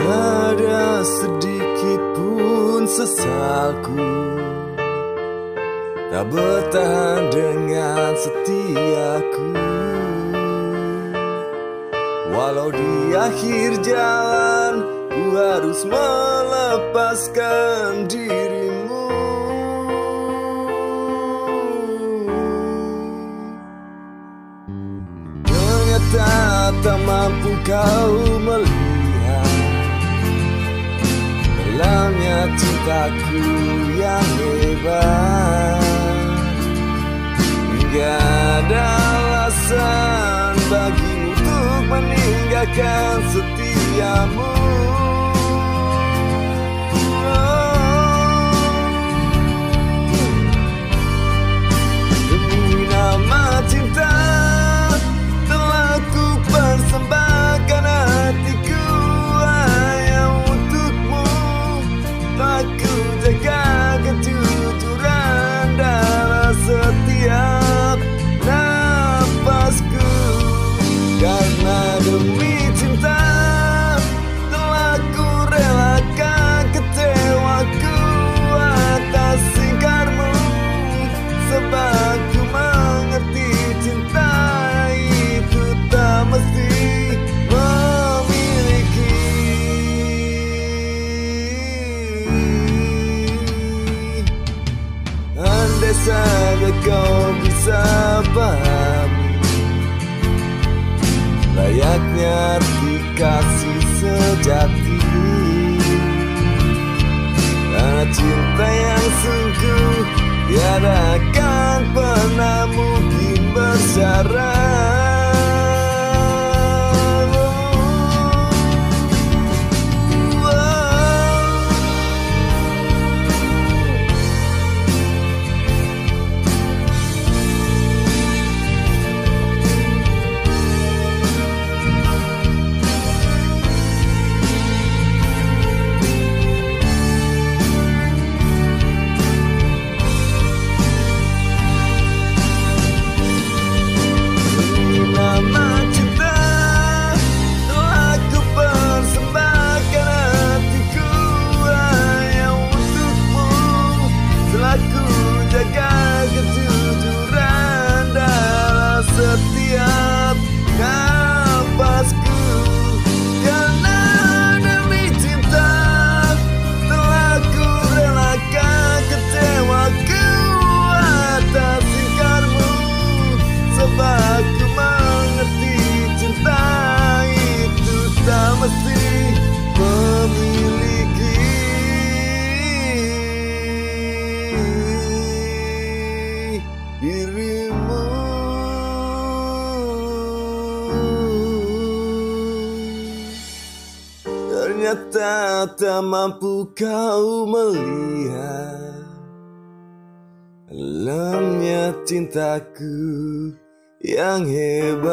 Ada sedikit pun sesalku Tak bertahan dengan setiaku. Walau di akhir jalan Ku harus melepaskan dirimu. Ternyata tak mampu kau melihat Dalamnya cintaku yang hebat. Hingga ada alasan bagimu untuk meninggalkan setiamu Tak ku jaga kejujuran saja kau bisa pahami Layaknya arti kasih sejati. Karena cinta yang sungguh Tiada akan pernah mungkin bersyarat ternyata tak mampu kau melihat Alamnya cintaku yang hebat.